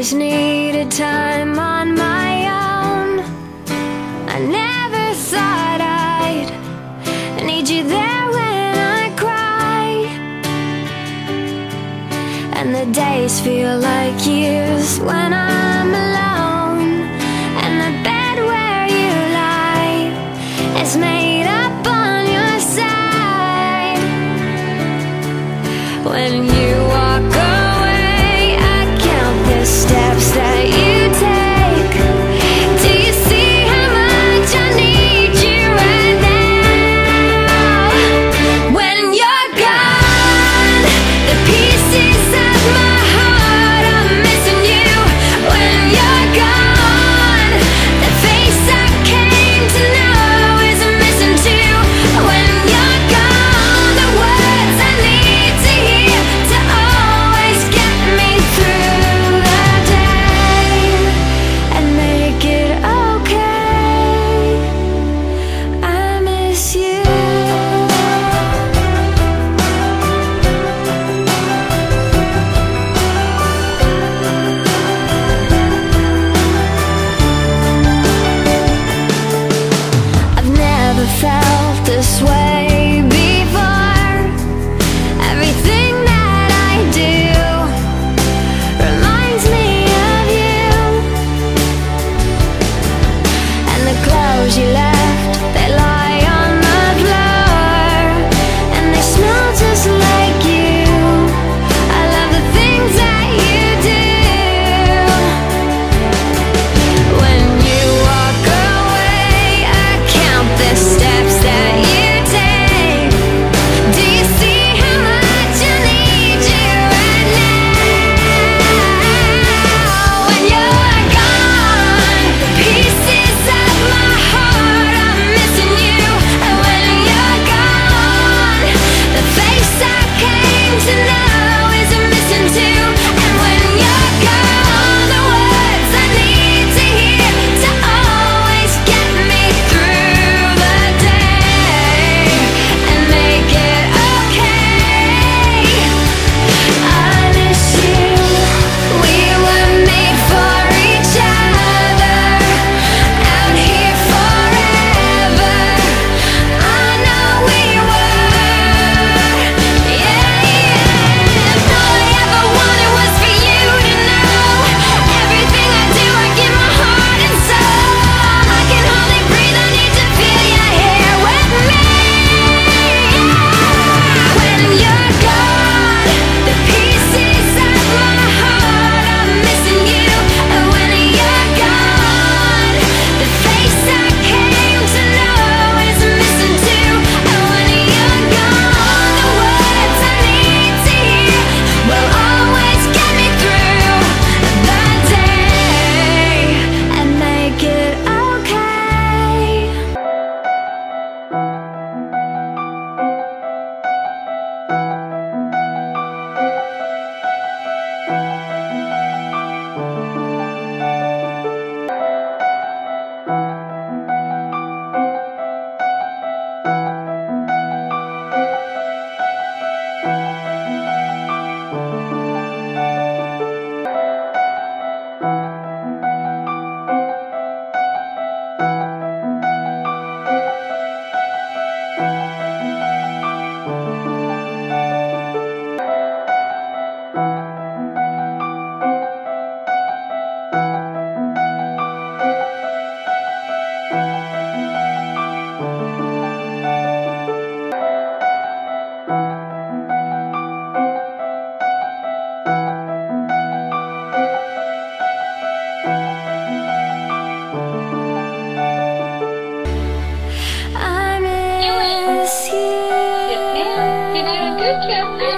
always needed time on my own. I never thought I'd need you there when I cry. And the days feel like years when I'm alone. I did a good job.